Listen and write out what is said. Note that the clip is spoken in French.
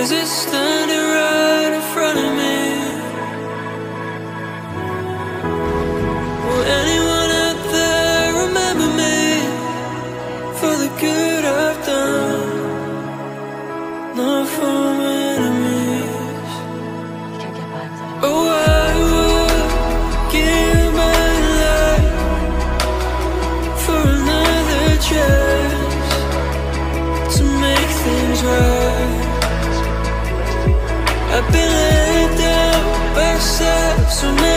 Resistant. repérer tes pensées sous mes